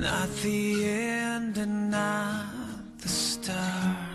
not the end and not the start.